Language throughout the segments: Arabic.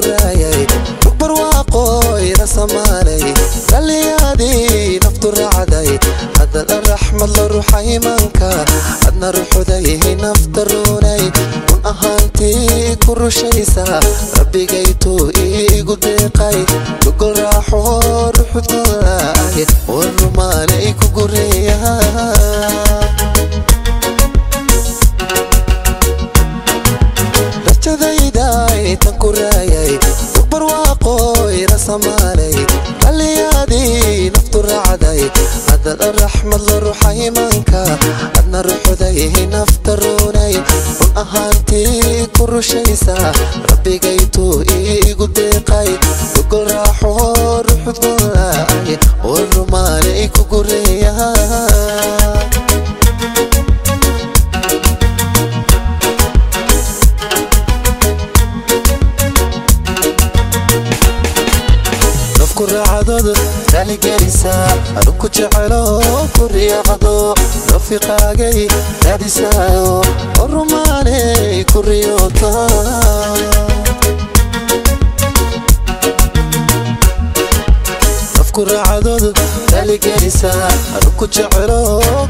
كرايي بكبر واقوي رسم علي قال يادي نفتر عدي الرحمة لروحي روحي منك عدنا روحو دايه نفتر وناي كن أهانتي كل شيء ربي قيتو إيقو ديقاي داي عدد الرحمة الروح منك أدنى الروح داي نفتروناي من أهانتي كل شيء سا ربي جيتو إيقو ديقاي كل راحو روح دولاي والرماني كقريها كل عدد يعني جالسة أنا كنت على كوريا غضو رفيقا جاي نادسة الروماني كوريا كرacadooda taligeelisaa anuku jecelo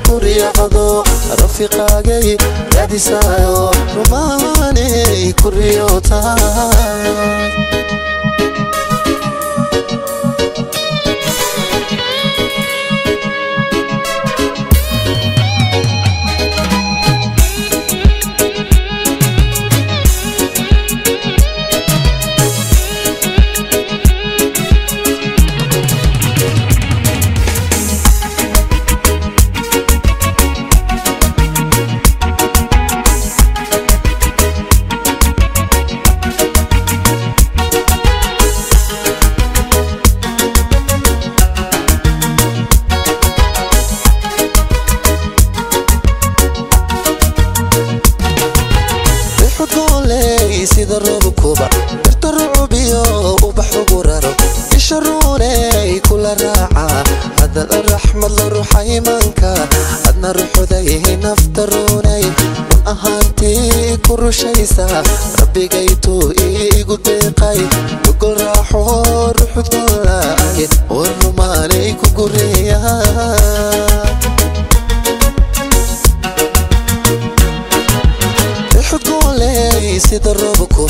kuriyaqado rafiqaagay raadisaayo rumaanay kuriyootaa كوبا ترترو بيو وبحو برارو يشروني كل راعة هذا الرحمة لروح ايمانكا عدنا روحو دايه نفتروني أهانتي كل شيء سا ربي جيتو إيجو بيقاي وكل راحو روحو دولاي ورمو مالي كوكوري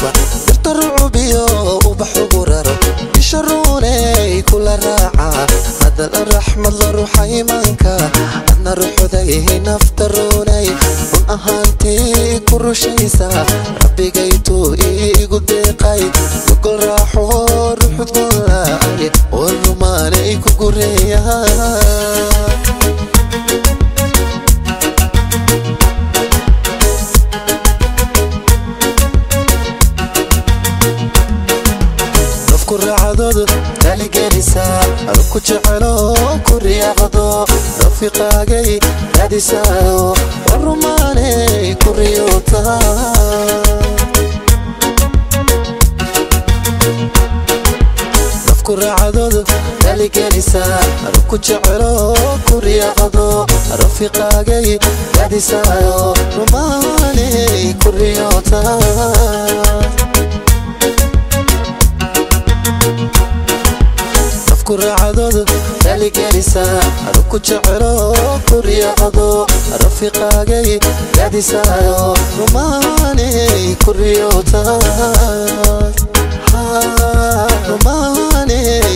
ربا درت الرعوبية وبحق رارا يشروني كل الراعة هذا الرحمة الروح يمانكا أنا روح ذيه نفتروني كن أهانتي كل شيسا ربي قيتو إيقو ديقاي وكل راحو روح ذلاي والرماني كقريها kuracdooda taligelisa ku jecelo ku riyaacdo rafiqaagay raadisayo warumaaney ku riyoota kuracdooda taligelisa ku jecelo ku riyaacdo rafiqaagay raadisayo rumaaney ku riyoota كنسا أنكو جعلو كريا عضو جاي قادي سايو رماني كريوتا رماني